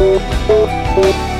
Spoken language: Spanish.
¡Oh! you.